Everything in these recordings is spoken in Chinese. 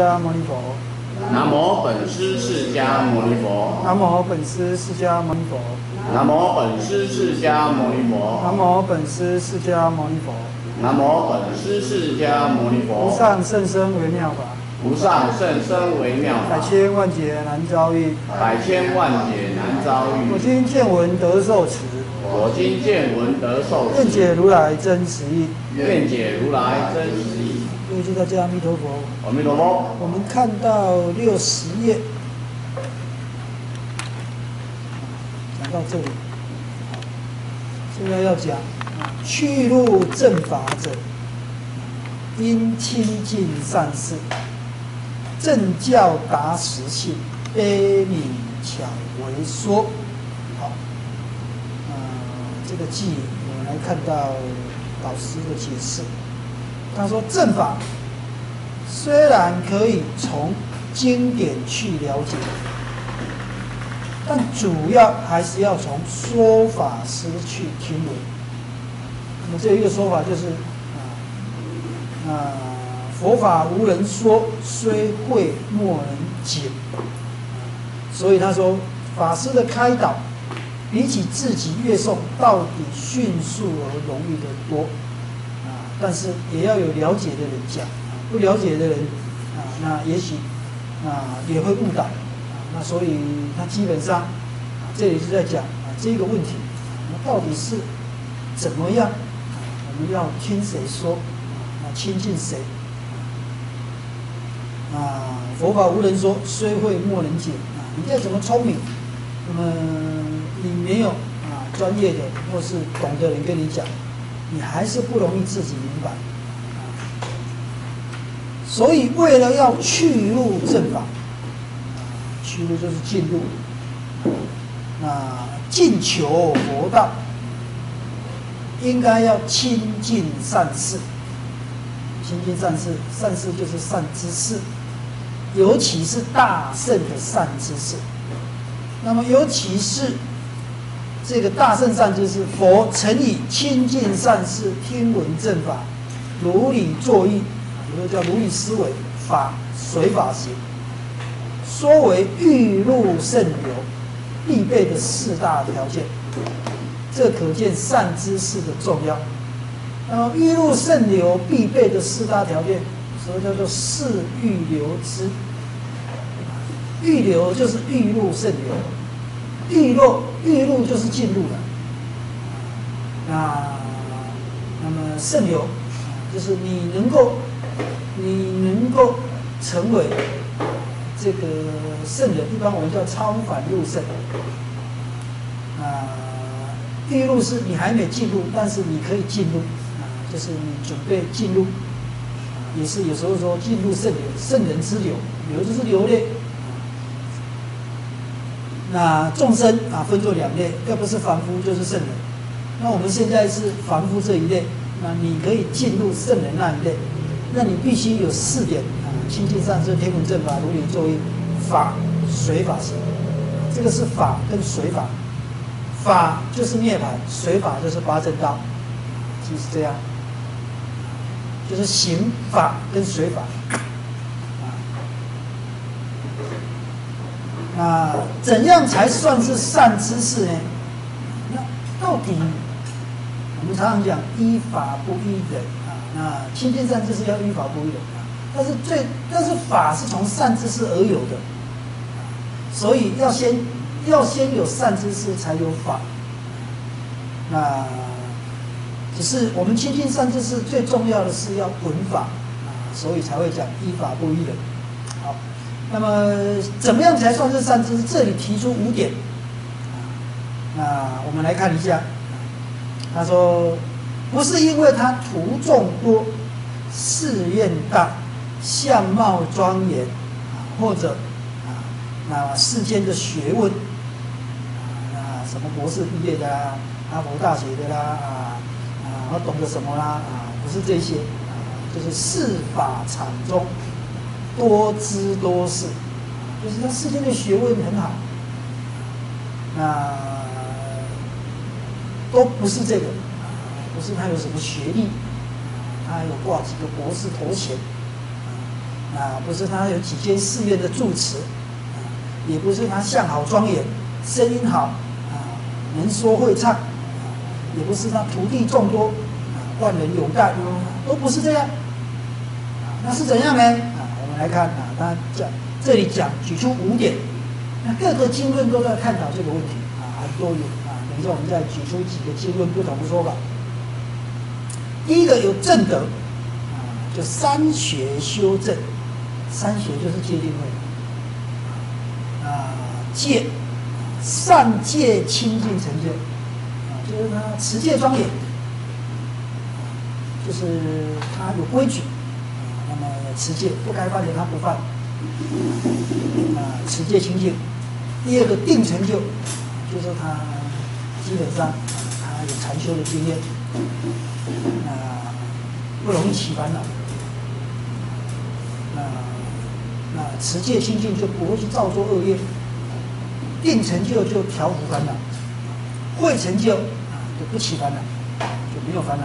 释迦牟尼佛，南无本师释迦牟尼佛，南无本师释迦牟尼佛，南无本师释迦牟尼佛，南无本师释迦牟尼佛，南无本师释迦牟尼佛。无上甚深微妙法，无上甚深微妙法百，千万劫难遭遇。百千万劫难遭遇我。今见闻得受持，我今见闻得受持愿，解如来真实义。愿解如来真实义。各位就大家阿弥陀佛。阿弥陀佛。我们看到六十页，讲到这里，现在要讲去入正法者，应亲近善事，正教达实性，悲悯巧为说。好，呃，这个记我们来看到导师的解释。他说正法虽然可以从经典去了解，但主要还是要从说法师去听闻。那么这一个说法就是啊啊，佛法无人说，虽会莫能解。所以他说，法师的开导比起自己阅诵，到底迅速而容易得多。啊，但是也要有了解的人讲，不了解的人啊，那也许啊也会误导啊。那所以他基本上啊，这里是在讲啊这个问题，那到底是怎么样？啊我们要听谁说？啊，亲近谁？啊，佛法无人说，虽会莫能解啊。你再怎么聪明，那么你没有啊专业的或是懂的人跟你讲。你还是不容易自己明白，所以为了要去入正法，去入就是进入，那进求佛道，应该要亲近善事，亲近善事，善事就是善知识，尤其是大圣的善知识，那么尤其是。这个大圣善知识，佛曾以亲近善事，听闻正法，如理作意，个叫如理思维，法随法行，说为欲入圣流必备的四大条件。这可见善知识的重要。那么欲入圣流必备的四大条件，什么叫做四欲流之？欲流就是欲入圣流。欲入欲入就是进入了，那那么圣流，就是你能够你能够成为这个圣人，一般我们叫超凡入圣。啊，欲入是你还没进入，但是你可以进入，啊，就是你准备进入，也是有时候说进入圣流，圣人之流，流就是流泪。那众生啊，分作两类，要不是凡夫就是圣人。那我们现在是凡夫这一类，那你可以进入圣人那一类，那你必须有四点啊：亲近善知天闻正法、如理作意、法随法行。这个是法跟随法，法就是涅槃，随法就是八正道，就是这样，就是行法跟随法。那怎样才算是善知识呢？那到底我们常常讲依法不依人啊。那亲近善知识要依法不依人。但是最但是法是从善知识而有的，所以要先要先有善知识才有法。那只是我们亲近善知识最重要的是要闻法啊，所以才会讲依法不依人。好。那么怎么样才算是善知识？这里提出五点，那我们来看一下。他说，不是因为他徒众多、寺院大、相貌庄严，或者啊，那世间的学问，啊，什么博士毕业的啦，哈佛大学的啦，啊啊，我懂得什么啦，啊，不是这些，啊，就是世法场中。多知多识，就是他世间的学问很好，那都不是这个，不是他有什么学历，他有挂几个博士头衔，啊，不是他有几间寺院的住持，啊，也不是他相好庄严，声音好，啊，能说会唱，也不是他徒弟众多，啊，万人拥戴，都不是这样，啊，那是怎样呢？啊，我们来看啊，他讲这里讲举出五点，那各个经论都在探讨这个问题，啊，很多有啊，等一下我们再举出几个经论不同的说法。第一个有正德，啊，就三学修正。三学就是戒定慧，啊，戒善戒清净成就，啊，就是他持戒庄严，就是他有规矩，那么持戒不该犯的他不犯，啊，持戒清净。第二个定成就，就是他基本上他有禅修的经验，啊，不容易起烦恼，那那，持戒清净就不会去造作恶业，定成就就调伏烦恼，会成就啊就不起烦恼，就没有烦恼。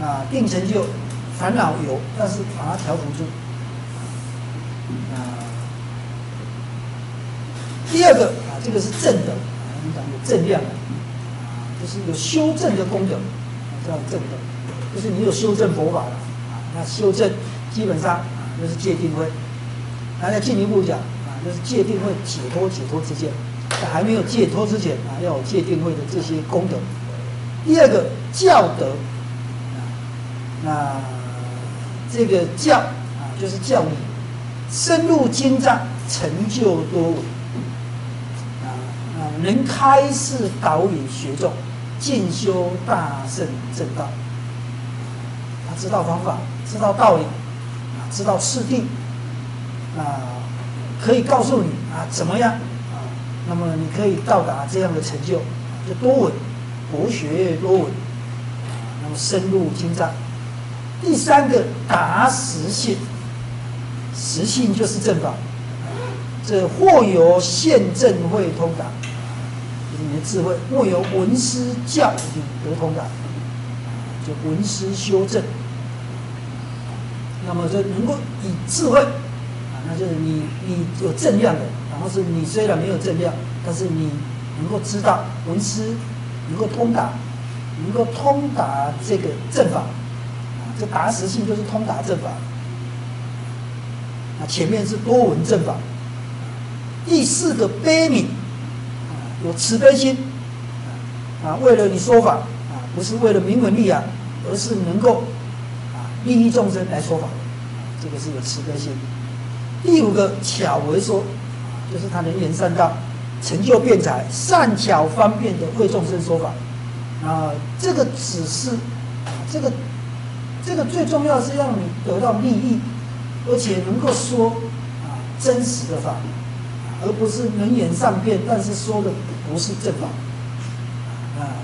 啊，定成就烦恼有，但是把它调伏住。啊，第二个啊，这个是正德，我们讲有正量的，啊，就是有修正的功德，叫正德，就是你有修正佛法了，啊，那修正基本上啊就是戒定慧。还要进一步讲啊，就是戒定慧解脱解脱之间，在还没有解脱之前啊，要有戒定慧的这些功德。第二个教德啊，那这个教啊，就是教你深入经藏，成就多闻啊，能开示导引学众，进修大圣正道。他知道方法，知道道理啊，知道次第。啊，可以告诉你啊，怎么样啊？那么你可以到达这样的成就，就多闻，博学多闻，那么深入精藏。第三个达实性，实性就是正法，这或有现正会通达，你的智慧；莫由闻思教理得通达，就闻思修正。那么这能够以智慧啊。那就是你，你有正量的，然后是你虽然没有正量，但是你能够知道文思，能够通达，能够通达这个正法，啊，这达实性就是通达正法。那前面是多闻正法，第四个悲悯，有慈悲心，啊，为了你说法，啊，不是为了名闻利养，而是能够啊利益众生来说法，这个是有慈悲心。第五个巧为说，就是他能言善道，成就辩才，善巧方便的为众生说法。啊，这个只是，啊这个，这个最重要是让你得到利益，而且能够说啊真实的法，而不是能言善辩，但是说的不是正法。啊，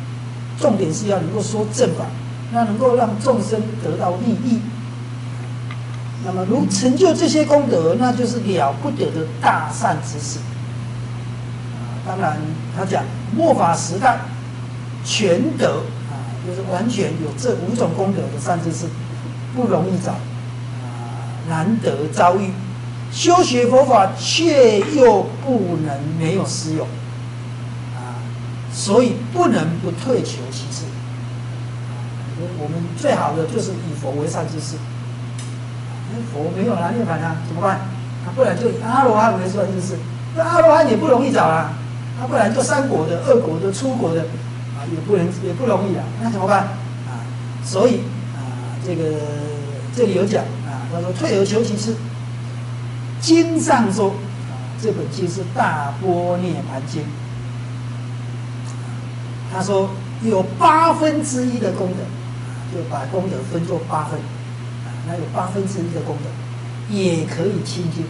重点是要能够说正法，那能够让众生得到利益。那么，如成就这些功德，那就是了不得的大善之事。啊，当然，他讲末法时代全德啊，就是完全有这五种功德的善知识，不容易找啊，难得遭遇。修学佛法却又不能没有私有啊，所以不能不退求其次。我们最好的就是以佛为善知识。佛没有了涅槃啊，怎么办？啊，不然就以阿罗汉为上之事那阿罗汉也不容易找啊，啊，不然就三国的、二国的、出国的啊，也不能也不容易啊，那怎么办？啊，所以啊，这个这里有讲啊，他说退而求其次。经上说啊，这本经是大波涅盘经，他说有八分之一的功德，就把功德分作八分。那有八分之一的功德，也可以清净，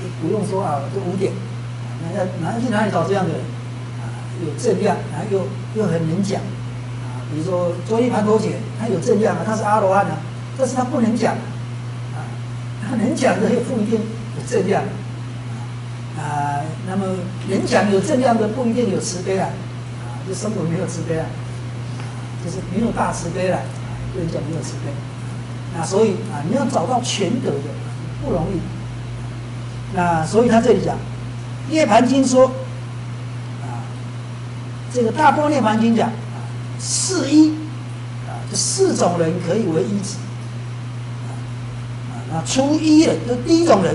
就不用说啊，这五点，那要哪去哪里找这样的人啊？有正量，然后又又很能讲啊。比如说卓一盘陀姐，他有正量啊，他是阿罗汉啊，但是他不能讲啊，他能讲的也不一定有正量啊。那么人讲有正量的不一定有慈悲啊，啊，就生活没有慈悲啊，就是没有大慈悲了，不能讲没有慈悲。啊，所以啊，你要找到全德的不容易，那所以他这里讲《涅盘经》说，啊，这个《大波涅盘经》讲啊，四一啊，这四种人可以为一子。啊，那初一人，就第一种人，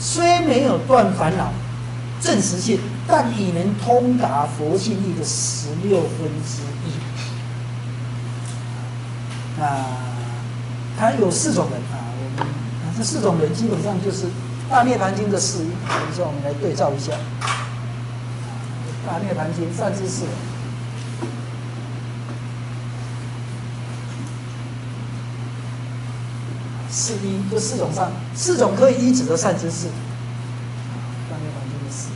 虽没有断烦恼、证实性，但已能通达佛性力的十六分之一。啊，他有四种人啊，我们这四种人基本上就是《大涅槃经》的四一。等一下我们来对照一下，《大涅槃经》善知识。四一就四种善，四种可以依止的善知识。大涅盘经的四一，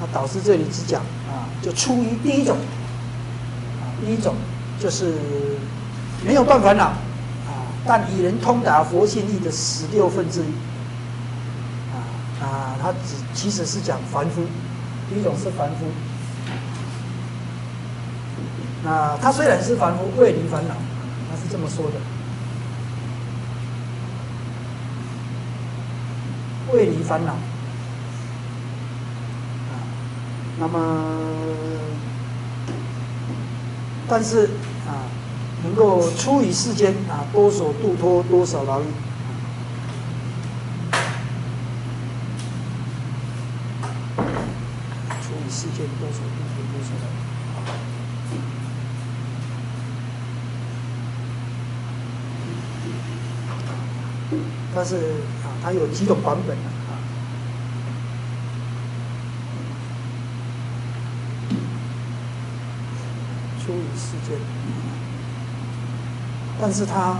那导师这里只讲啊，就出于第一种，啊，第一种就是没有断烦恼，啊，但已能通达佛性力的十六分之一，啊啊，他只其实是讲凡夫，第一种是凡夫，那他虽然是凡夫，未离烦恼，他是这么说的。为你烦恼，啊，那么，但是啊，能够出于世间啊，多少度脱，多少劳役，出于世间多少度脱，多少劳役。但是，它有几种版本的啊。出于世间，但是它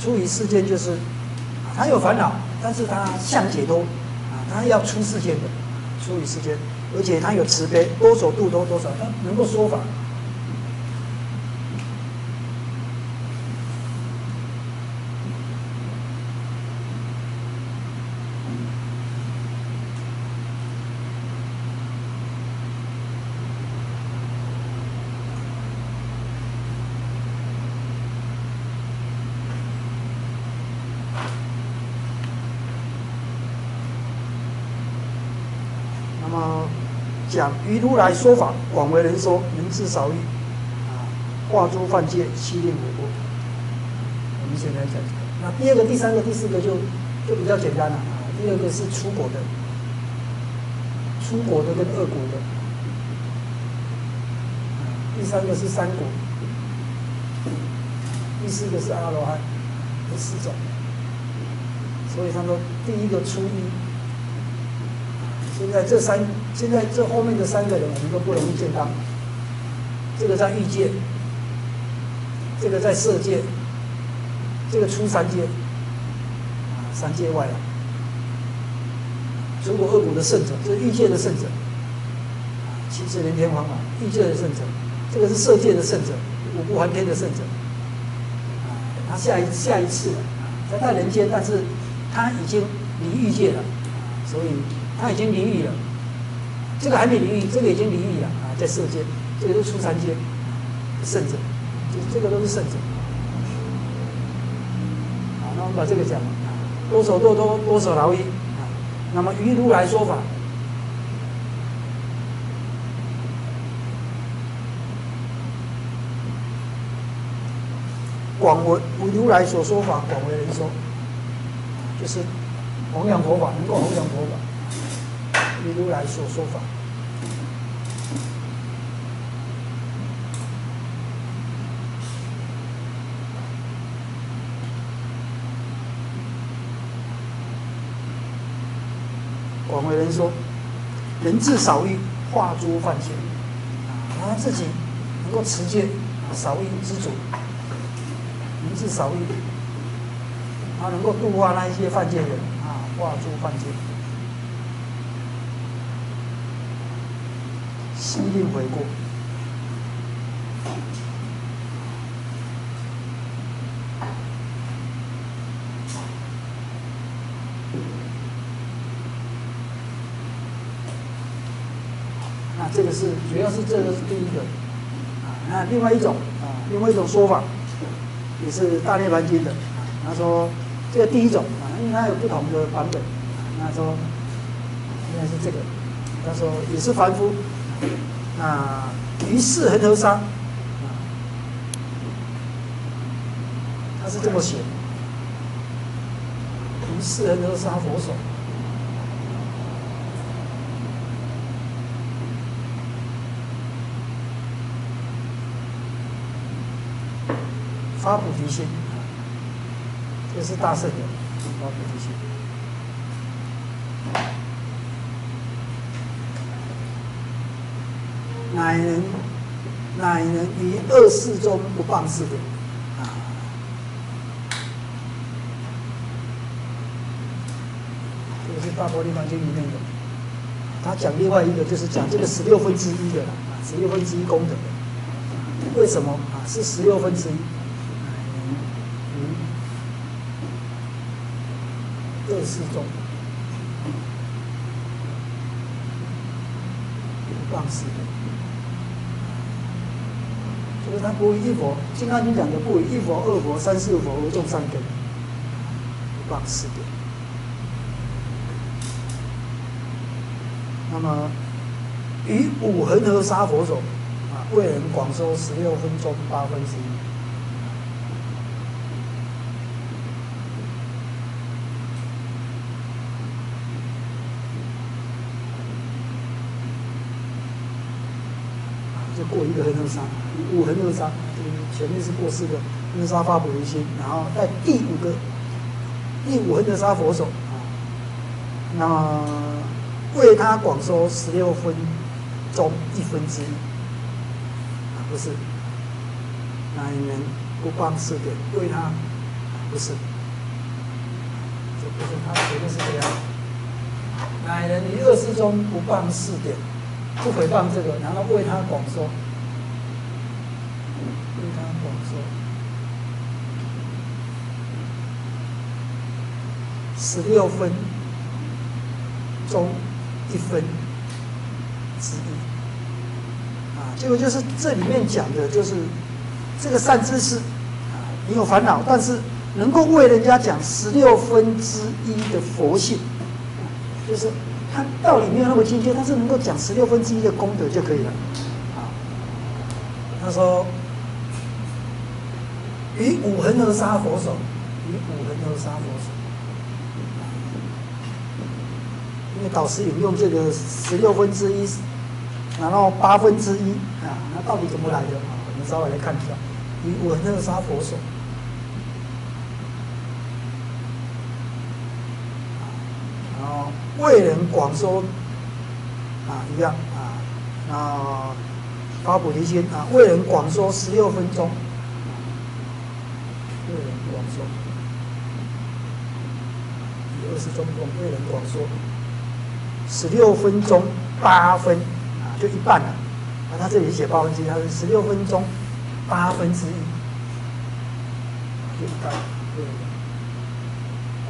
出于世间就是，啊他有烦恼，但是他向解脱，啊，他要出世间的，出于世间，而且他有慈悲，多少度多多少，他能够说法。那么讲于如来说法，广为人说，能治少欲，啊，化诸犯戒，悉令我国。我们现在讲这个。那第二个、第三个、第四个就就比较简单了啊。第二个是出国的，出国的跟二国的，第三个是三国，第四个是阿罗汉，这四种。所以他说，第一个初一。现在这三，现在这后面的三个人，我们都不容易见到。这个在欲界，这个在色界，这个出三界，啊，三界外了。如果恶果的圣者，这是欲界的圣者，啊，七十连天皇啊，欲界的圣者，这个是色界的圣者，五不还天的圣者，啊，他下一下一次了，在在人间，但是他已经离欲界了，所以。他已经离欲了，这个还没离欲，这个已经离欲了啊，在色界，这个是初三界，圣者，这这个都是圣者。好，那我们把这个讲了，多手多多多手劳役啊。那么于如来说法，广为如来所说法，广为人说，就是弘扬佛法，能够弘扬佛法。如来所说法，广为人说，人自少欲，化诸犯戒，啊，他自己能够持戒，少欲知足，人自少欲，他能够度化那一些犯戒人，啊，化诸犯戒。悉令回过。那这个是主要是这个是第一个啊。那另外一种啊，另外一种说法，也是《大涅槃经》的。他说这个第一种啊，因为它有不同的版本。那说应该是这个，他说也是凡夫。那于是恒河沙，他是这么写。于是恒河沙佛手。发菩提心，这是大圣的发菩提心。乃能乃能于二世中不谤事的啊！这个是大玻璃环经里面的。他讲另外一个，就是讲这个十六分之一的啊，十六分之一功德。为什么啊？是十六分之一。二世中不谤事的。就是他不为一佛，《金刚经》讲的不为一佛、二佛、三四佛而种善根，不谤四点。那么与五恒河沙佛手啊，为人广说十六分钟八分之一。就过一个恒河沙。五恒河沙，前面是过四个恒河沙发菩提心，然后在第五个第五恒河沙佛手啊，那为他广说十六分钟一分之一啊，不是，乃人不谤四点，为他不是，这不是他前面是这样，乃人于二世中不谤四点，不诽谤这个，然后为他广说。十六分钟一分之一啊，结果就是这里面讲的，就是这个善知识啊，你有烦恼，但是能够为人家讲十六分之一的佛性，就是他道理没有那么精确，但是能够讲十六分之一的功德就可以了啊。他说：“与五恒河沙佛手，与五恒河沙佛手。”因为导师引用这个十六分之一，然后八分之一啊，那到底怎么来的啊？我们稍微来看一下。以文热沙佛手，然后为人广说啊，一样啊，那发菩提心啊，为人广说十六分钟，为人广说，以二十分钟为人广说。十六分钟八分啊，就一半了。啊，他这里写八分之一，他是十六分钟八分之一，就一半。对，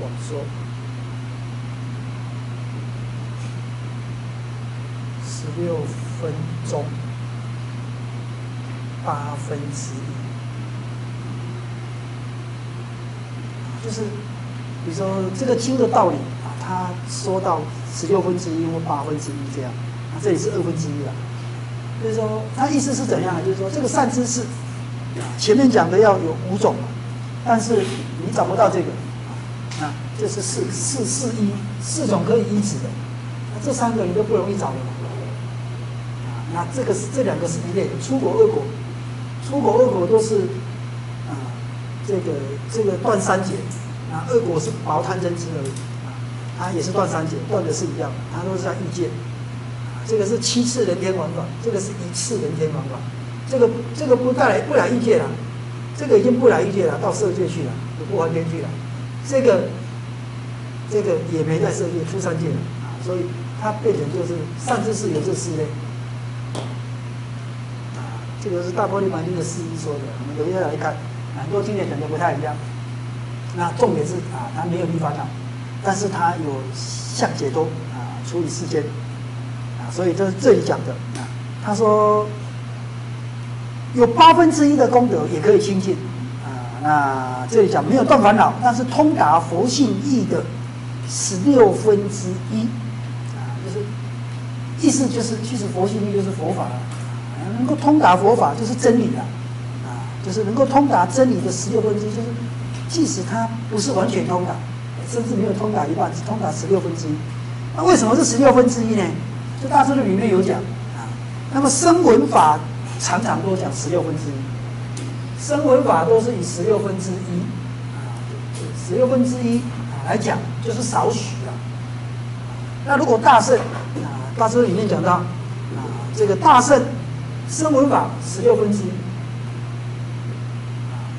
广说十六分钟八分之一，就是比如说这个经的道理他说到。十六分之一或八分之一这样，那这里是二分之一了。就是说，他意思是怎样？就是说，这个善知识，前面讲的要有五种，但是你找不到这个，啊，这是四四四一四种可以依止的，那这三个你都不容易找的。啊，那这个是这两个是一类的，出国恶果，出国恶果都是啊，这个这个断三节，啊，恶果是薄贪嗔痴而已。它也是断三界，断的是一样的，它都是在异界。这个是七次人天往返，这个是一次人天往返。这个这个不带来不来异界了，这个已经不来异界了，到色界去了，不还天去了。这个这个也没在色界，出三界了啊，所以它变成就是善知识有这四类。啊，这个是大玻璃环境的师说的，我们留下来看，很多经典讲的不太一样。那重点是啊，它没有离烦恼。但是他有相解脱啊，处理世间啊，所以这是这里讲的啊。他说有八分之一的功德也可以清净啊，那这里讲没有断烦恼，但是通达佛性义的十六分之一，啊，就是意思就是，其实佛性义就是佛法了，啊，能够通达佛法就是真理了，啊，就是能够通达真理的十六分之一，就是即使它不是完全通达，甚至没有通达一半，只通达十六分之一。那为什么是十六分之一呢？这大智论里面有讲啊。那么声闻法常常都讲十六分之一，声闻法都是以十六分之一啊，十六分之一啊来讲，就是少许了。那如果大圣啊，大智论里面讲到啊，这个大圣声闻法十六分之一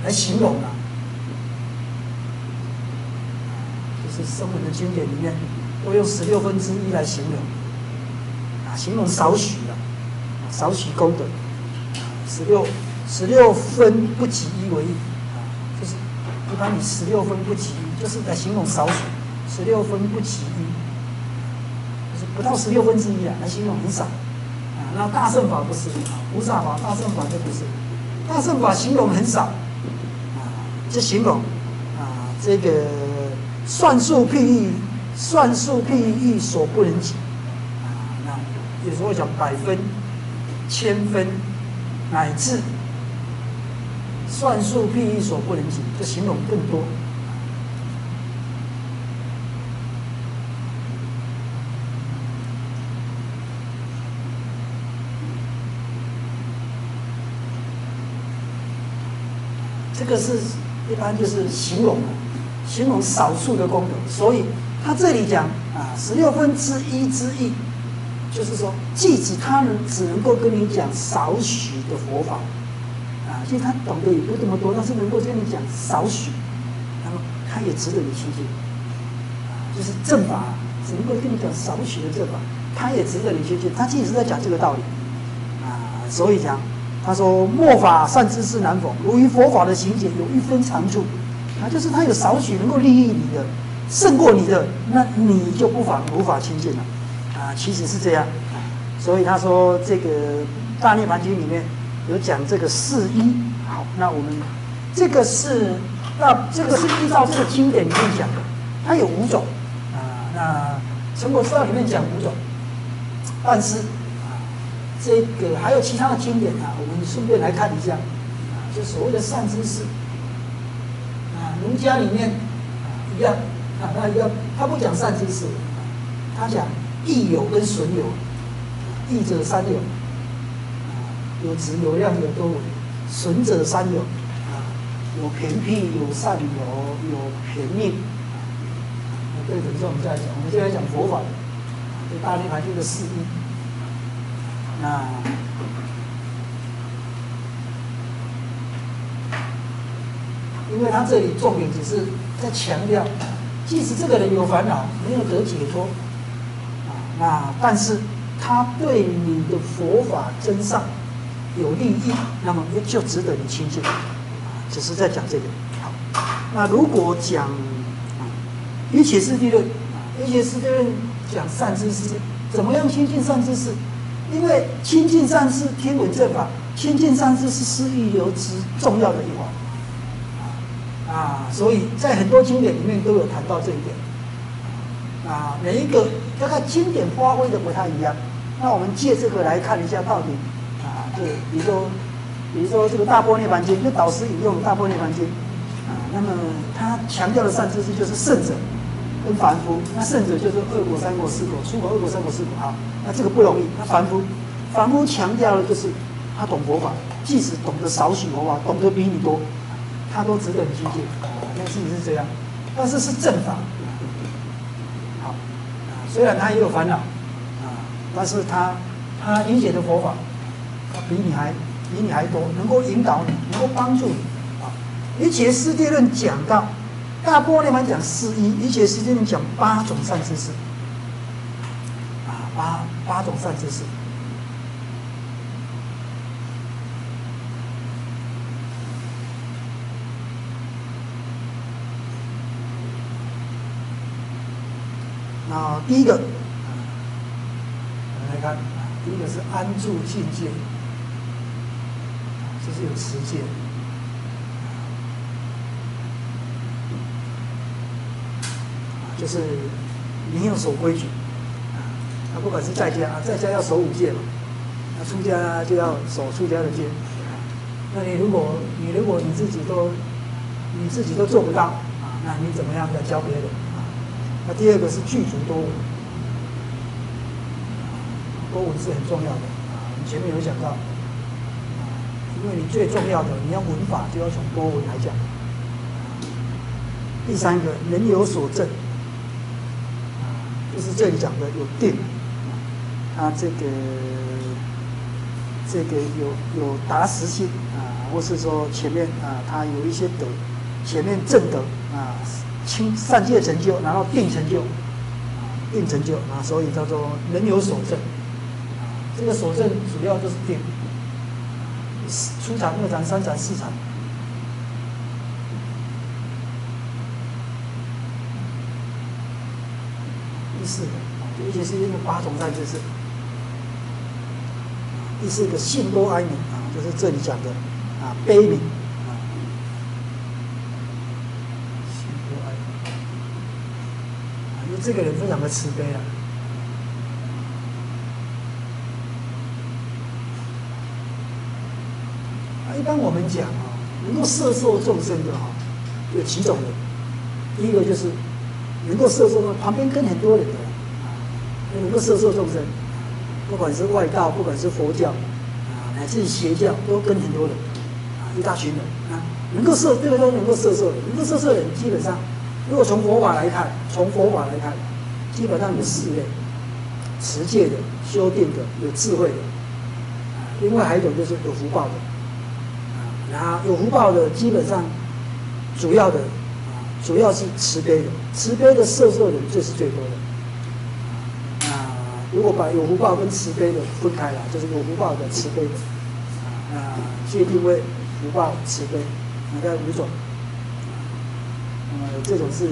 来形容啊，就是声闻的经典里面。都用十六分之一来形容，啊，形容少许的，少许功德，十六十六分不及一为一，啊，就是一般你十六分不及一，就是来形容少许，十六分不及一，就是不到十六分之一啊，来形容很少，啊，那大圣法不是啊，菩萨法、大圣法就不是，大圣法形容很少，啊，就形容，啊，这个算术譬喻。算术譬喻所不能及，啊，那有时候讲百分、千分，乃至算术譬喻所不能及，就形容更多。这个是一般就是形容，形容少数的功德，所以。他这里讲啊，十六分之一之一，就是说，即使他人只能够跟你讲少许的佛法，啊，其实他懂得也不这么多，但是能够跟你讲少许，那么他也值得你亲近，啊，就是正法，只能够跟你讲少许的正法，他也值得你亲近。他其实是在讲这个道理，啊，所以讲，他说末法善知识难逢，由于佛法的行解有一分长处，啊，就是他有少许能够利益你的。胜过你的，那你就不妨无法亲近了，啊，其实是这样，所以他说这个《大涅盘经》里面有讲这个四一，好，那我们这个是那这个是依照这个经典里面讲的，它有五种，啊，那《成果之道》里面讲五种，但是啊，这个还有其他的经典啊，我们顺便来看一下，啊，就所谓的善知识，儒家里面一样。啊，那要他不讲善知识，他讲益友跟损友，益者三友，啊，有直有量有多维，损者三友，啊，有偏僻有善有有偏命，啊，这等一下我们再讲，我们现在讲佛法，就大涅盘经的四义，那，因他这里重点只是在强调。即使这个人有烦恼，没有得解脱，啊，那但是他对你的佛法真上有利益，那么就值得你亲近，啊，只是在讲这个。好，那如果讲，一切世界论，一切世界论讲善知识，怎么样亲近善知识？因为亲近善知识，天文正法，亲近善知识是欲流之重要的一环。所以在很多经典里面都有谈到这一点。啊，每一个大概经典发挥的不太一样。那我们借这个来看一下到底，啊，就比如说，比如说这个大波涅盘经，那导师引用大波涅盘经，啊，那么他强调的善知识就是圣者跟凡夫。那圣者就是二果、三果、四果，出果、二果、三果、四果。好，那这个不容易。那凡夫，凡夫强调的就是他懂佛法，即使懂得少许佛法，懂得比你多。他都值得你亲近，那事情是这样，但是是正法，好，虽然他也有烦恼，啊，但是他他理解的佛法，他比你还比你还多，能够引导你，能够帮助你，啊，一切世界论讲到大波罗蜜讲四一，一切世界论讲八种善知识，啊，八八种善知识。啊，第一个啊，来看，第一个是安住境界，这是有十戒。就是你要守规矩，啊，不管是在家啊，在家要守五戒嘛，那出家就要守出家的戒。那你如果你如果你自己都你自己都做不到，啊，那你怎么样再教别人？那第二个是具足多闻，多闻是很重要的啊。你前面有讲到，因为你最重要的你要闻法，就要从多闻来讲。第三个人有所证，就是这里讲的有定，他这个这个有有达实性啊，或是说前面啊，他有一些德。前面正德啊，清善戒成就，然后定成就，定成就啊，所以叫做人有所证。这个所证主要就是定，初禅、二禅、三禅、四禅。第四个，尤其是因为八种善知识。第四个信多哀悯啊，就是这里讲的啊悲悯。这个人非常的慈悲啊！一般我们讲啊，能够摄受众生的哈，有几种人。第一个就是能够摄受旁边跟很多人的，能够摄受众生，不管是外道，不管是佛教啊，乃至邪教，都跟很多人啊，一大群人啊，能够摄这个都能够摄受的，能够摄受的人基本上。如果从佛法来看，从佛法来看，基本上有四类：持戒的、修定的、有智慧的。另外还有一种就是有福报的。啊，有福报的基本上主要的啊，主要是慈悲的，慈悲的色受人这是最多的。啊，如果把有福报跟慈悲的分开了，就是有福报的慈悲的。啊，界定为福报、慈悲，大概五种。这种是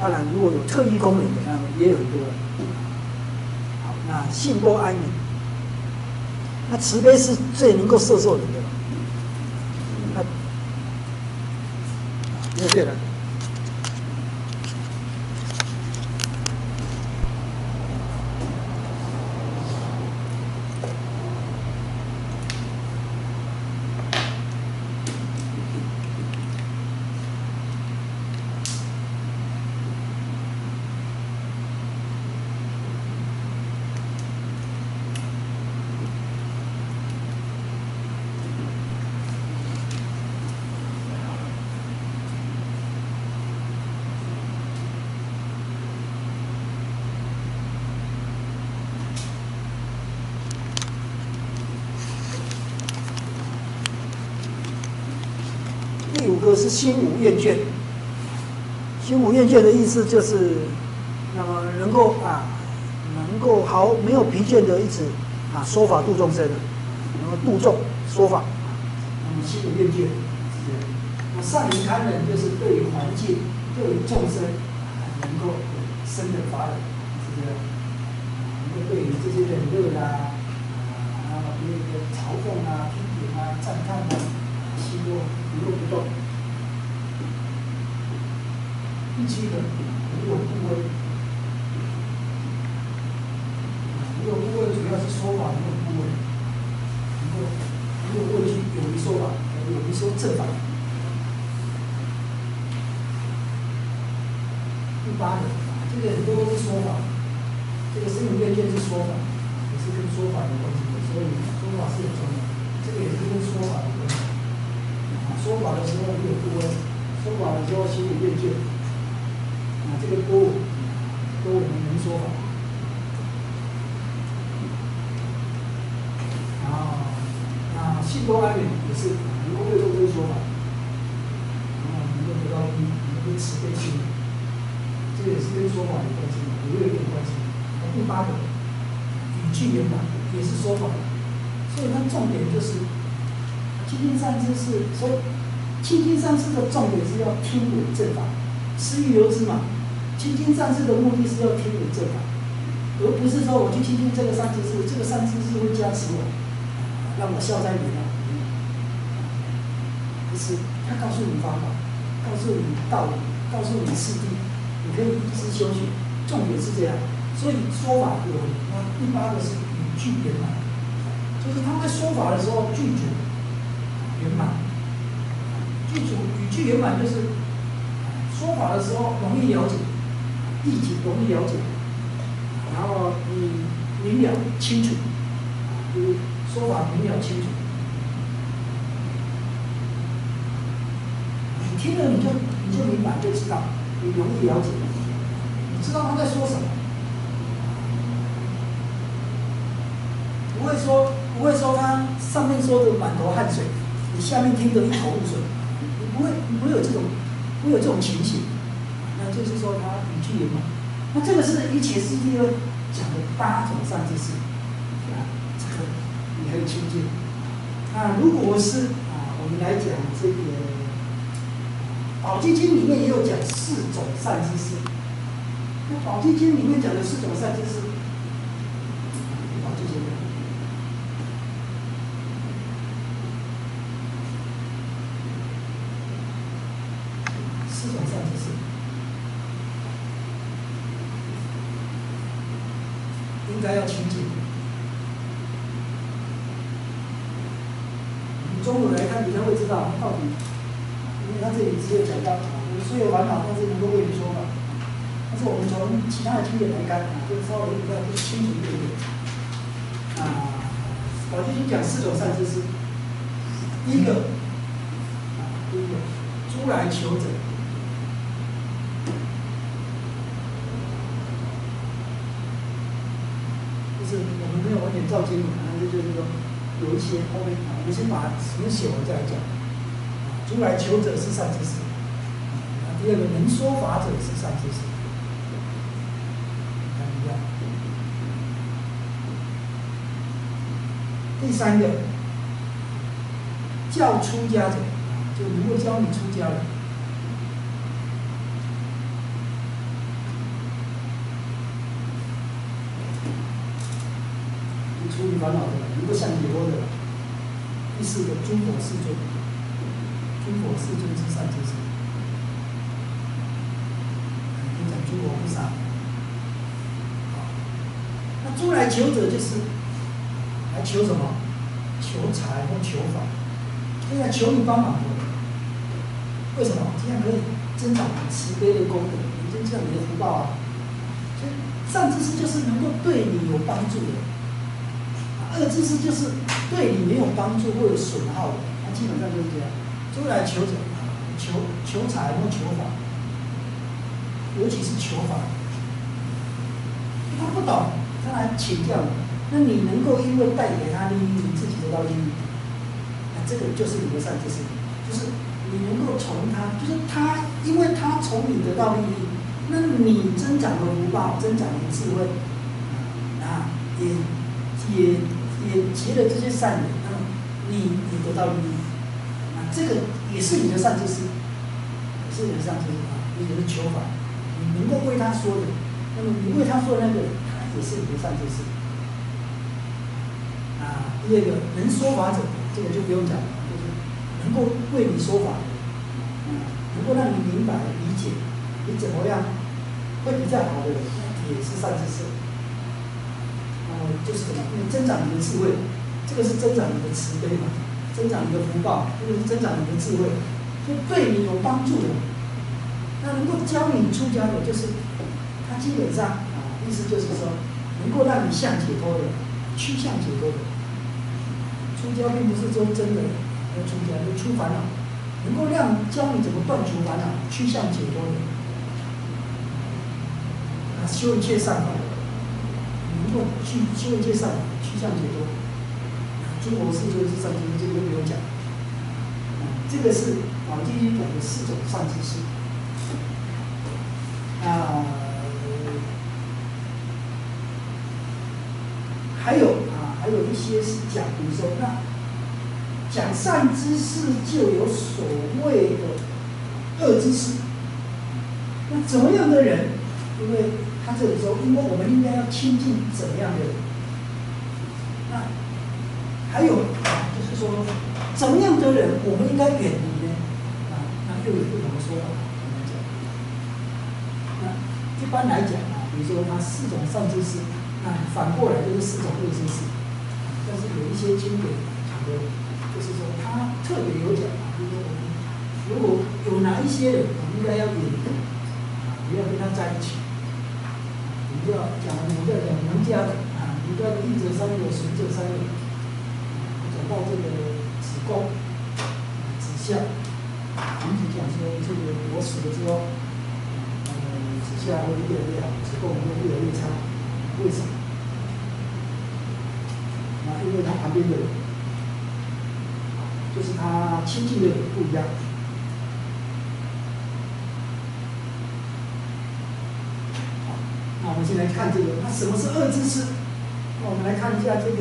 当然，如果有特异功能的，那也有很多。好，那信多安宁，那慈悲是最能够摄受人的。那，那对了。是心无厌倦，心无厌倦的意思就是，那么能够啊，能够毫没有疲倦的一直啊说法度众生，然后度众说法，那么心无厌倦，是这样。那善于堪忍，就是对于环境、对于众生，能够生的法忍，是这样。能够对于这些冷热啦，啊，别人的嘲讽啊、批评啊、赞叹啊，心若一动不动。第七个，无有不威。无有不威主要是说法没有不威，没有没有畏惧，有一说法，有一说正法。第八个，这个很多都是说法，这个生无厌见是说法，也是跟说法有关系的，所以说法是很重要。这个也是跟说法有关系。说法的时候没有不威，说法的时候心里厌倦。啊这个多，多我们能说法。啊，那信多安忍也是能够对众生说法，然后能够得到一能够慈悲心，这个也是跟说法有关系，也有一点关系。第八个，语句圆满也是说法，所以它重点就是清净善知是。所以清净善知的重点是要听闻正法，思欲留之嘛。清净善知的目的是要听闻正法，而不是说我去听听这个善知识，这个善知识会加持我，让我消灾免难。不是，他告诉你方法，告诉你道理，告诉你次第，你可以一直修行，重点是这样。所以说法有那第八个是语句圆满，就是他在说法的时候句组圆满，句组语句圆满就是说法的时候容易了解，意境容易了解，然后你明了清楚，就是说法明了清楚。你听了你就你就明白就知道，你容易了解，你知道他在说什么。不会说，不会说他上面说的满头汗水，你下面听得一头雾水，你不会，不会有这种，不会有这种情形。就是说他语句圆满。那这个是一切世界讲的八种善知识，啊，这个你可以亲近。那如果是啊，我们来讲这个《宝积经》里面也有讲四种善知识。那《宝积经》里面讲的四种善知识该要清净。从中文来看，你才会知道到底，因为他这里只有讲到啊，虽有烦恼，但是能够为你说法。但是我们从其他的经典来看啊，就稍微比较清楚一点点。啊，我继续讲四种善知识。第一个，啊，第一个，诸来求者。我们没有完全照经文，但是就是说有一些后面啊，我们先把什么写完再来讲。出来求者是善知识，第二个能说法者是善知识，看一下。第三个教出家者，就如果教你出家的。处理烦恼的，能够向解脱的。第四个，诸佛世尊，诸佛世尊之善知识。就讲诸佛菩萨。出来求者就是来求什么？求财或求法，就来求你帮忙的。为什么？这样可以增长你慈悲的功德，增加你的福报啊。所以善知识就是能够对你有帮助的。二知识就是对你没有帮助或有损耗的，那基本上就是这样。出来求者，求求财或求法，尤其是求法，他不懂，他来请教你，那你能够因为带给他利益，你自己得到利益，那这个就是你的善知识，就是你能够从他，就是他，因为他从你得到利益，那你增长了福报，增长了智慧，啊，也也。也结了这些善缘，那么你你得到利益，啊，这个也是你的善知识，也是你的善知识啊，你的求法，你能够为他说的，那么你为他说的那个，也是你的善知识。啊，第二个能说法者，这个就不用讲了，就是能够为你说法，啊，能够让你明白理解，你怎么样会比较好的人，也是善知识。就是什么？增长你的智慧，这个是增长你的慈悲嘛，增长你的福报，这个是增长你的智慧，就对你有帮助的。那能够教你出家的，就是他基本上，意思就是说，能够让你向解脱的，趋向解脱的。出家并不是说真的要出家，就出烦恼，能够让教你怎么断除烦恼，趋向解脱的。啊，修一切善法。能够去修一切善法，趋向解脱。中国四尊是善知识，这个就不用讲。这个是宝积经讲的四种善知识。啊，还有啊，还有一些是讲，比如说那讲善知识就有所谓的恶知识。那怎么样的人？因为他这里说，因为我们应该要亲近怎样的人？那还有啊，就是说，怎么样的人我们应该远离呢？啊，那又有不同的说法。我们讲，那一般来讲啊，比如说他四种善知识，那反过来就是四种恶知识。但是有一些经典讲的，就是说他特别有讲啊，就是我们如果有哪一些人，我们应该要远离啊，不要跟他在一起。你要讲我们要讲儒家的啊，儒家的义者三友，损者三友。讲到这个子贡、子夏，我们讲说这个我死了之后。嗯子夏会越来越好，子贡会越来越差，为什么？啊，因为他旁边的人，就是他亲近的人不一样。那我们先来看这个，那什么是恶知识？那我们来看一下这个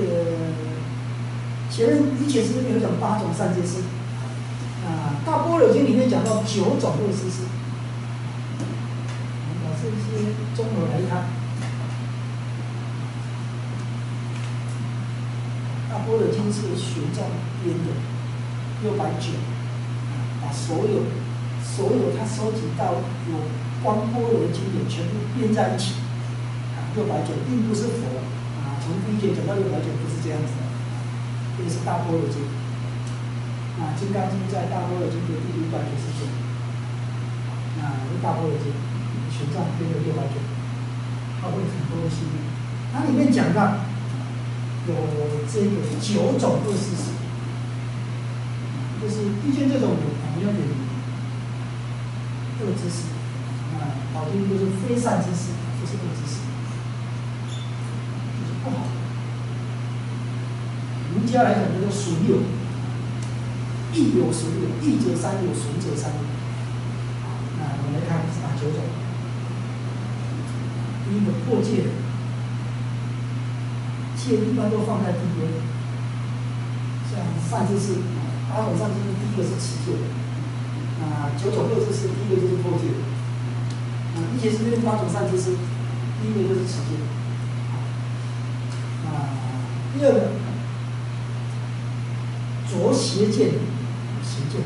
前面《一解释》里面有讲八种善知识，啊，《大般若经》里面讲到九种恶知识。这些综合来看，《大般若经》是玄奘编的六百九，把所有所有他收集到有关般若的经典全部编在一起，啊，六百九并不是佛啊，从第一节讲到六百九不是这样子的，这个是《大波若经》，啊，《金刚经》在《大波若经》的第六百九十九，啊，《大波若经》。玄奘编的六百九，他会很多的系列，它里面讲到有这个九种恶知识，就是遇见这种人，我们要远离恶知识，啊，好听就是非善知识，就是恶知识，就是不好的。儒家来讲叫做损友，益有损友，义者三友，损者三友。那我们来看是哪九种？第一个破戒，戒一般都放在第一位。像善知识，八种善知识，第一个是持戒，啊，九种六知识，第一个就是破戒。啊，一节是那八种善知识，第一个就是持戒。啊，第二个，着邪见，邪见。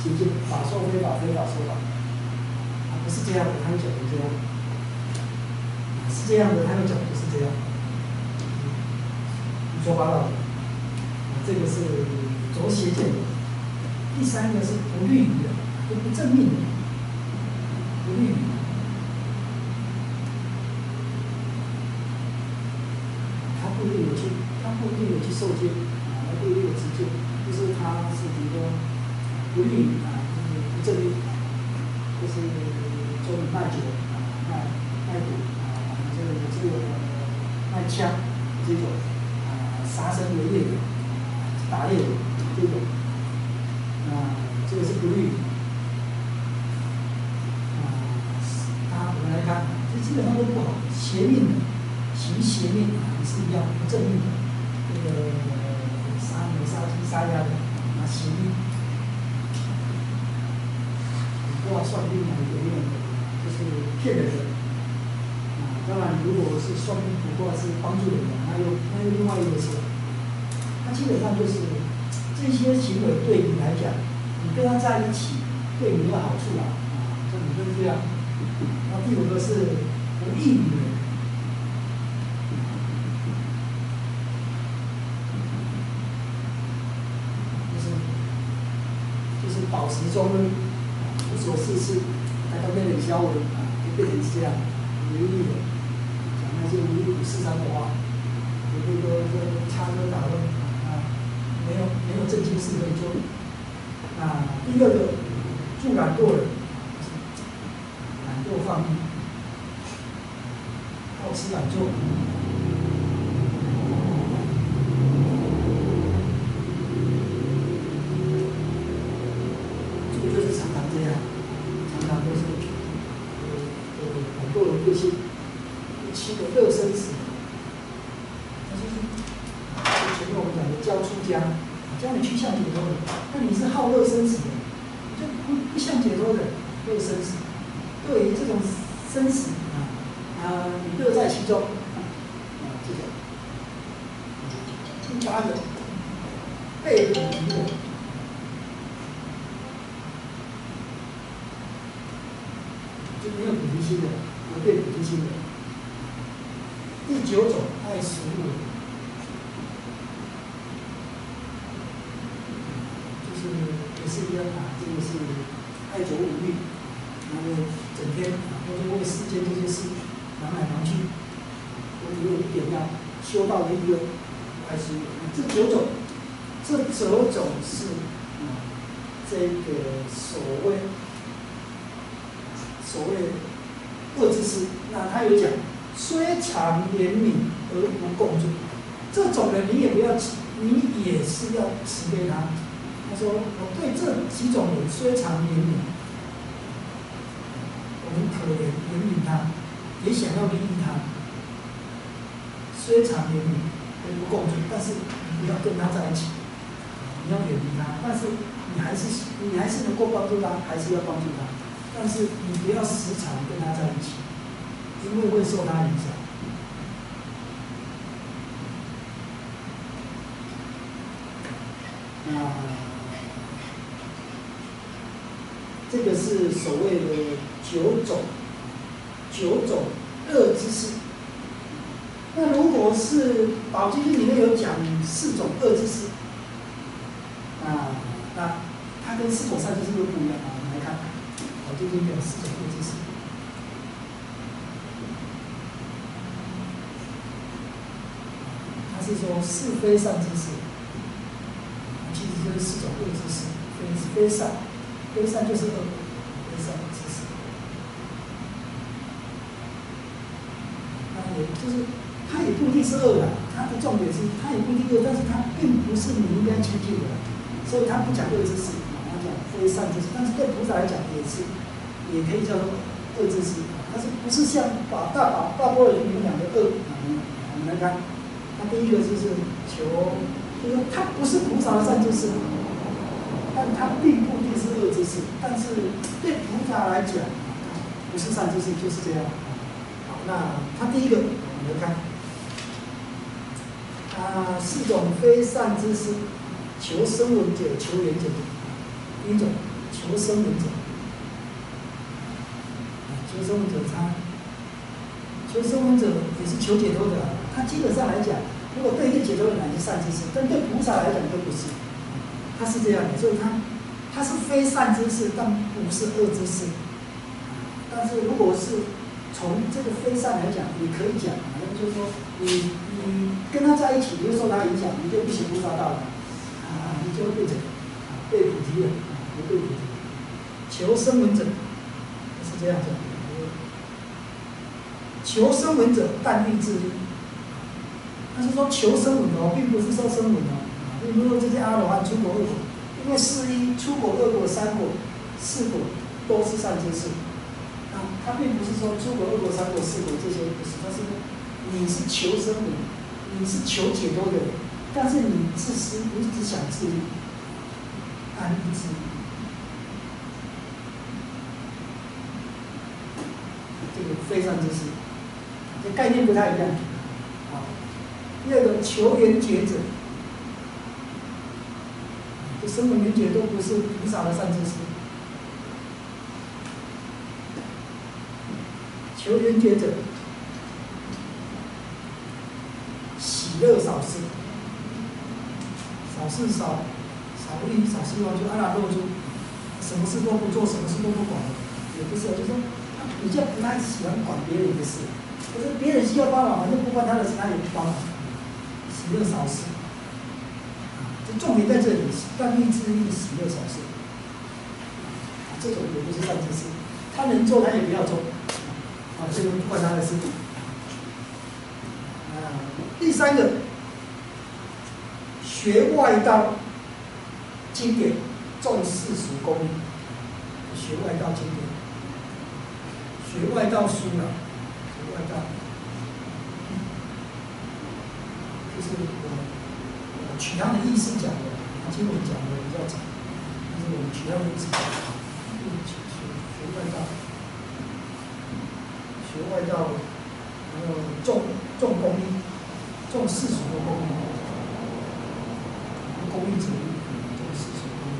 邪见法说非法，非法说法，不是这样的，他又讲成这样，是这样的，他又讲不是这样，胡说八道的，这个是着邪见的。第三个是不利于的，都不正面的，不利于。他不一定有去，他不一定有去受戒，啊，他不一定有持戒，就是他是比如说不利于啊。这里就是做卖酒啊，卖卖毒啊，这个这个卖枪这种啊，杀生为业的，打猎的这种啊，这个是不利啊。他我们来看，这基本上都不好，邪命的，行邪命啊，也是一样不正命的，这个杀牛、杀鸡、杀鸭的啊，邪命。话算命啊，有用的，就是骗人的。啊，当然，如果是算命卜卦是帮助人的，那又那又另外一回事。他基本上就是这些行为对你来讲，你跟他在一起对你有好处啊，啊，像你跟这样。那第五个是不义女人，就是就是保持中立。做事事，来到变脸消文啊，就变成这样，没意的，讲那些五五四三的话，也可以说这个插科打诨啊，没有没有正经事可以做啊。第二个，助懒惰人，懒惰放逸，好吃懒做。他。虽常怜悯而不共住，但是你不要跟他在一起，你要远离他。但是你还是你还是能够帮助他，还是要帮助他。但是你不要时常跟他在一起。”因为会受他影响。那这个是所谓的九种九种恶知识。那如果是宝积经里面有讲四种恶知识，啊，那它跟四种善知识又不一样啊。我们来看，宝积经有四种恶知识。是说是非善知识，其实就是四种恶知识，非非善，非善就是恶，非善知识。那也就是它也不一定是恶的，它的重点是它也不一定恶，但是它并不是你应该去救的，所以它不讲恶知识，它讲非善知识。但是对菩萨来讲也是，也可以叫做恶知识，但是不是像把大把大波罗蜜讲的恶，我们来看。那第一个就是求，就是他不是菩萨的善知识，但他并不一定是恶知识，但是对菩萨来讲，不是善知识就是这样。好，那他第一个们看，啊，四种非善知识，求生闻者、求缘者。一种求生闻者，求生闻者他，求生闻者也是求解脱的。他基本上来讲，如果对一个解脱的人是善知识，但对菩萨来讲都不是，他是这样的，所以他他是非善知识，但不是恶知识。但是如果是从这个非善来讲，你可以讲，反正就是说，你你跟他在一起，你就受他影响，你就不行菩萨道了，啊，你就会变成被菩提了，不被菩提。求生闻者是这样子，求生闻者但欲自。他是说求生闻哦，并不是说生闻哦。比如说这些阿罗汉出国恶果，因为四一出国恶果三果四果都是善知识。啊，他并不是说出国恶果三果四果这些不是，他是你是求生闻，你是求解脱的，但是你自私，你只想自己，安逸自利，这个非善知识，这概念不太一样。啊第二个求缘觉者，这生闻缘觉都不是菩萨的善知识。求缘觉者，喜乐少事，少事少少欲少希望，就安然落住，什么事都不做，什么事都不管，也不是，就是说比较不太喜欢管别人的事，可是别人需要帮忙，反正不关他的事，他也不帮忙。喜乐少事，这重点在这里，但欲自利，喜乐少事，这种也不是善知识，他能做他也不要做，啊，这个不关他的事。啊，第三个，学外道经典，重世俗功利，学外道经典，学外道书了，学外道。就是我我取他的意思讲的，经文讲的比较长，就是我们取他的意思讲，学学外道，学外道，然后重重工艺，重世俗的功利，功利主义，重世俗功利，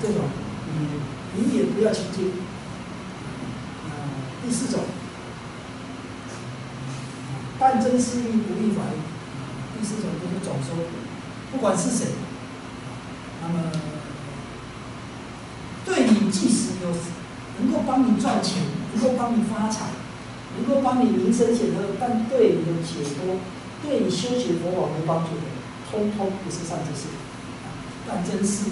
这种你你也不要亲近。啊，第四种，半真思义不立法义。第四种就是总说，不管是谁，那么对你即使有能够帮你赚钱，能够帮你发财，能够帮你名声显赫，但对你的解脱、修学佛法没帮助的，通通不是善知识。但真是，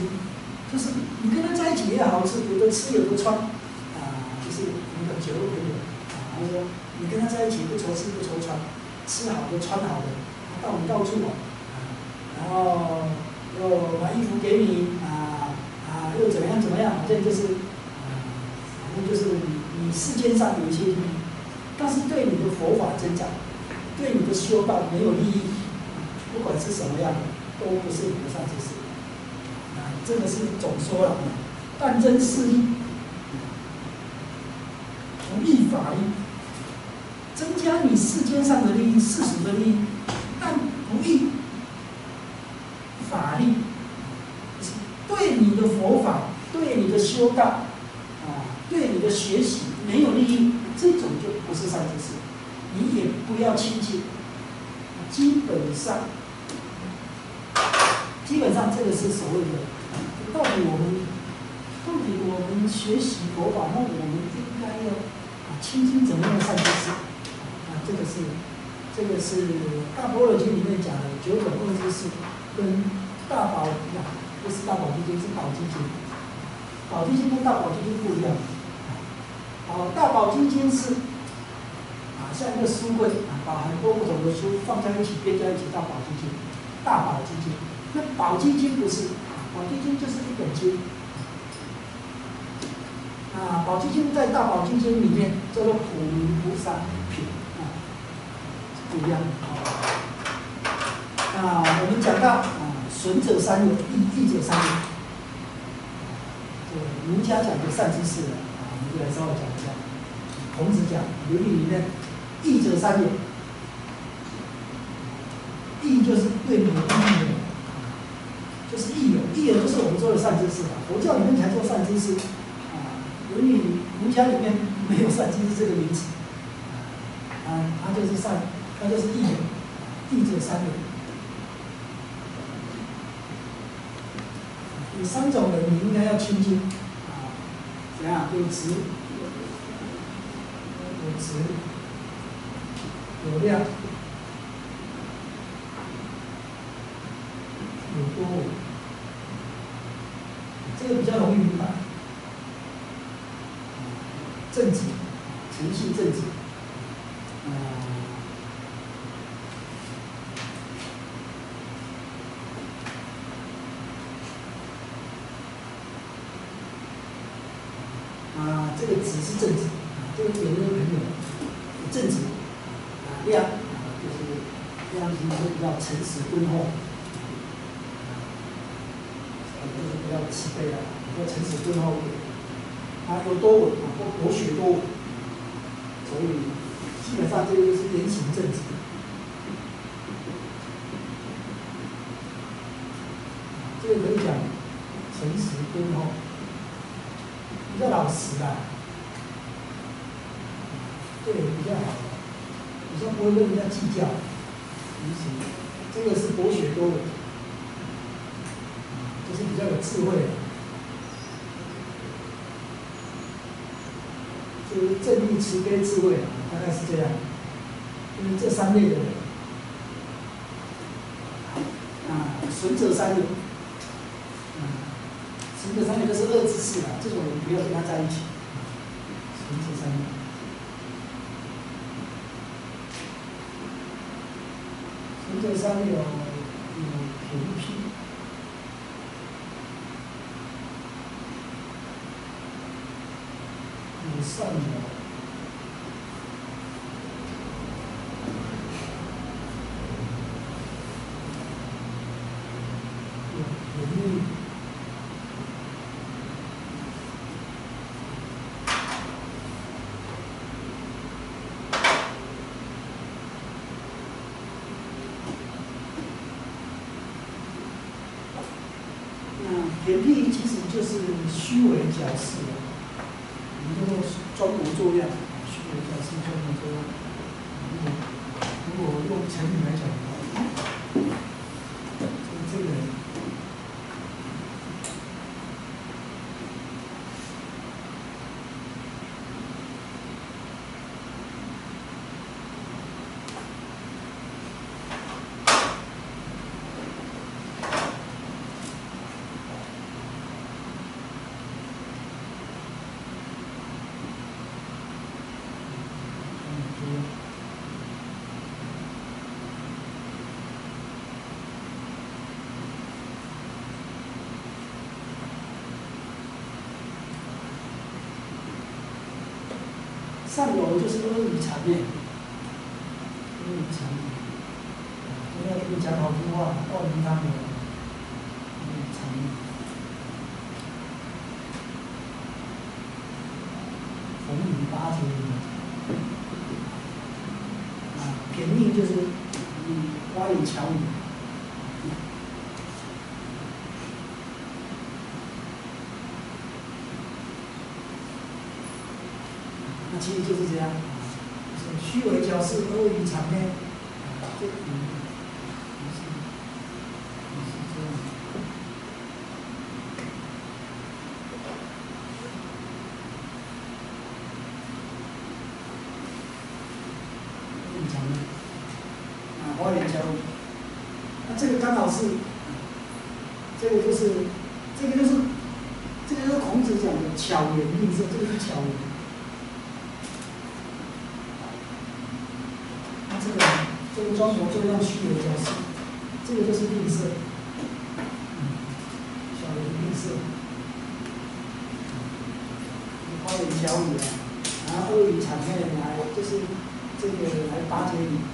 就是你跟他在一起也好吃，有的吃有的穿，啊，就是你的酒肉朋友，啊，他说你跟他在一起不愁吃不愁穿，吃好的穿好的。到你到处啊，然后又把衣服给你啊啊，又怎么样怎么样？反正就是，啊反正就是你你世间上有一些，但是对你的佛法增长，对你的修道没有利益，不管是什么样的，都不是你的上知识。啊，这个是总说了，但真是利，从利法利，增加你世间上的利益，世俗的利益。但不义法力，对你的佛法、对你的修道啊、对你的学习没有利益，这种就不是善知识，你也不要亲近。基本上，基本上这个是所谓的，到底我们，到底我们学习佛法，那我们应该要啊亲近怎么样的善知识？啊，这个是。这个是《大般若经》里面讲的九种恶知识，跟大宝一样，不是大宝积经，是宝积经。宝积经跟大宝积经不一样。好，大宝积经是像一个书柜啊，把很多不同的书放在一起编在一起，大宝积经。大宝积经，那宝积经不是，宝积经就是一本经。啊，宝积经在大宝积经里面叫做普明菩萨品。不一样啊！我们讲到啊，损者三有，益益者三有。这个儒家讲的善知识啊，我们就来稍微讲一下。孔子讲《论语》里义，者三也，义就是对你有益的，就是义友，义友就是我们说的善知识啊。佛教里面才做善知识啊，《论语》儒家里面没有善知识这个名词啊，他就是善。他就是义人，义者三人。有三种人，你应该要亲近啊，怎样？有直，有直，流量，有多。这个比较容易明白。正直，诚信正直，啊。这个子是正直，这个有没有朋友？正直啊，量啊，就是量平时比较诚实敦厚，啊，就是不要慈悲的，比较诚实敦厚一点。啊，有多稳啊，博学多闻，所以基本上这个就是言行正直。这个可以讲诚实敦厚。比较老实的，对比较好，比较不会跟人家计较，彼此，这个是博学多闻，就是比较有智慧的，就是正义、慈悲、智慧，大概是这样，就是这三类的人，啊，损者三有。这三个都是恶知识啊，这种人不要跟他在一起。损者三个，这三有有平批，有善有。田地其实就是虚伪矫饰了，我们叫做装模作样，虚伪矫饰装模作样。如果如果用成语来讲的话，这这个。上楼就是阿谀谄媚，阿谀谄媚，今天跟你讲好听话，报名他们，阿谀谄媚，风雨八九里，啊，便宜就是你花言巧语。那其实就是这样，是虚伪矫饰、阿谀谄媚，这嗯，是是这样。阿谀谄媚，啊，花言巧语，那这个刚好是，这个就是，这个就是，这个就是孔子讲的巧言令色，这个是巧言。那这个这个装模作样、虚伪矫饰，这个就是吝啬，嗯，小人吝啬，花言巧语啊，然后阿谀谄媚来就是这个来巴结你，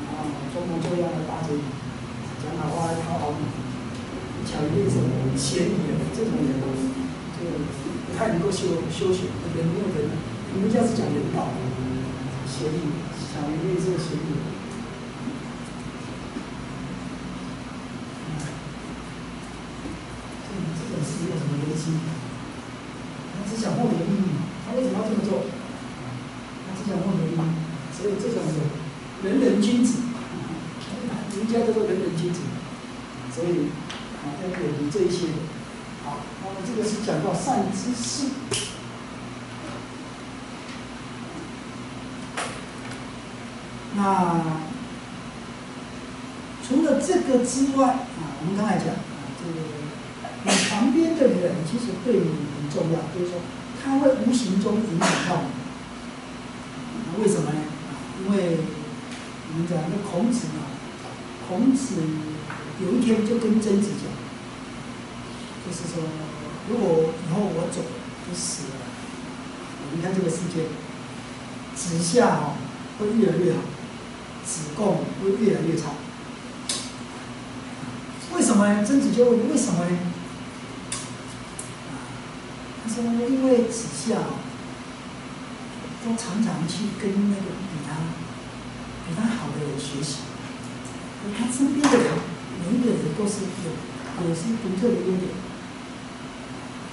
然后装模作样来巴结你，讲好话来讨好你，巧言令色、嫌疑人这种人，这个不太能够修修行，人没有人，我们家是讲人道，嫌疑。小于吝啬行礼，这这种事有什么危机？他只想获得利益，他为什么要这么做？他只想获得利益，所以这种有人人君子，人家叫做人人君子，所以啊要远离这一些。好，那么这个是讲到善知识。那除了这个另外啊，我们刚才讲啊，这个你旁边的人其实对你很重要，就是说他会无形中影响到你。那为什么呢？因为我们讲那孔子嘛，孔子有一天就跟曾子讲，就是说如果以后我走就死了，你看这个世界，子夏啊会越来越好。子贡会越来越差，什么呢？曾子就问为什么呢？他说因为子夏都常常去跟那个比他比他好的人学习，他身边的人每一个人都是有有些独特的优点，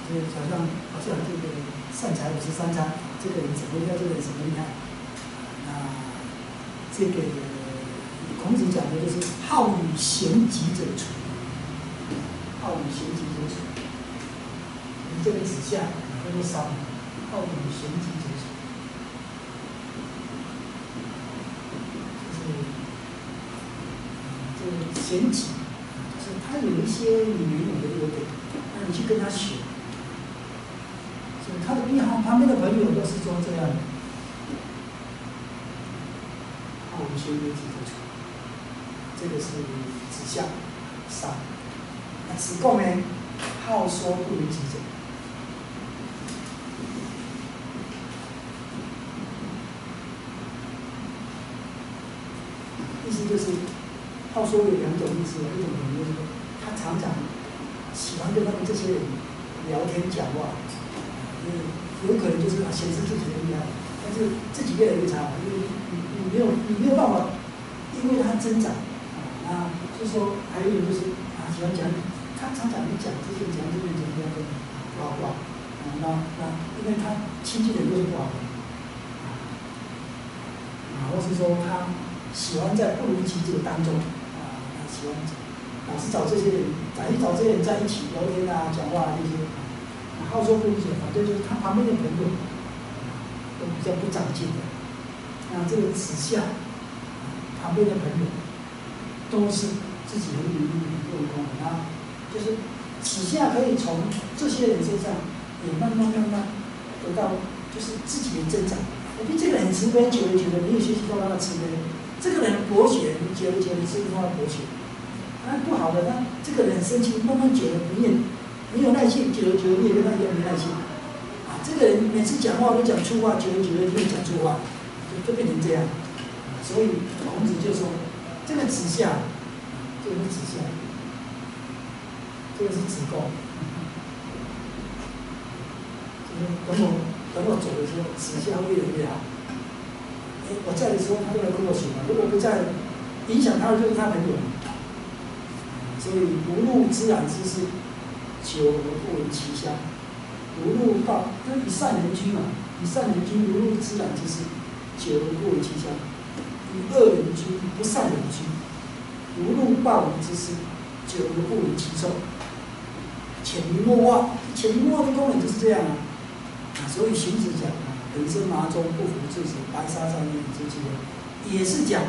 就是好像好像这个善财五十三章，这个人怎么样，这个人怎么厉害，啊。这个孔子讲的就是好与贤吉者处，好与贤吉者处。你这个子夏叫做商，好与贤吉者处，就是这个贤吉，就是他有一些你没有的优点，那你去跟他学。所以他的边旁旁边的朋友都是说这样的。学为己得处，这个是子夏三。子贡呢？好说不如己者。意思就是，好说有两种意思，一种可能就是，他常常喜欢跟他们这些人聊天讲话，嗯，有可能就是显示自己的厉害，但是自己越来越差，因为你你。没有，你没有办法，因为它增长，啊，就是说还有一种就是啊，喜欢讲，他常常你讲这些讲这些讲这些，不好不好，啊，那那因为他亲近的都是不好的，啊，或是说他喜欢在不如其这个当中，啊，他喜欢老是找这些人，老是找这些人在一起聊天啊、讲话啊这些，好说不如反正就是他旁边的朋友都比较不长进的，那这个指向旁边的朋友都是自己很努力用功的啊。就是指下可以从这些人身上也慢慢慢慢得到，就是自己的增长。我觉得这个人很慈悲，久了久了，你也学习到他的慈悲。这个人博学，你久了久了，是不是他博学？啊，不好的，他这个人生气，慢慢久了，你也没有耐性，久了久了，你也跟他一样没耐性。啊，这个人每次讲话都讲粗话，久了久了，你也讲粗话，就就变成这样。所以孔子就说，这个指下，这个指下。这个是子贡，就是等我等我走的时候，子夏越来越好。哎，我在的时候，他都来跟我学嘛；如果不在，影响他的就是他朋友。所以不入自然之事，久而不闻其香。不入道，就以善人居嘛，以善人居不入自然之事，久而不闻其香。以恶人居，不善人居，不入暴人之事，久而不闻其臭。潜移默化，潜移默化的功能就是这样啊！啊，所以荀子讲啊，人生麻中，不服自己，白沙上面之机也是讲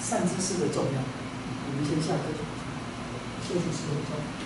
善知识的重要。我们先下课，休息十分钟。